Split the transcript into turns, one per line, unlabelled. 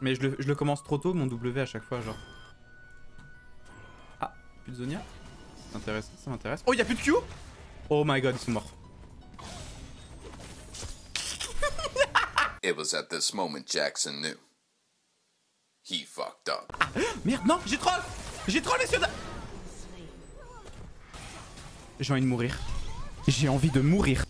Mais je le, je le commence trop tôt, mon W à chaque fois, genre. Ah, plus de Zonia Ça m'intéresse, ça m'intéresse. Oh, y'a plus de Q Oh my god, ils sont morts.
It was at this moment Jackson knew. He fucked up.
Merde, non, j'ai troll J'ai troll, messieurs dames J'ai envie de mourir. J'ai envie de mourir.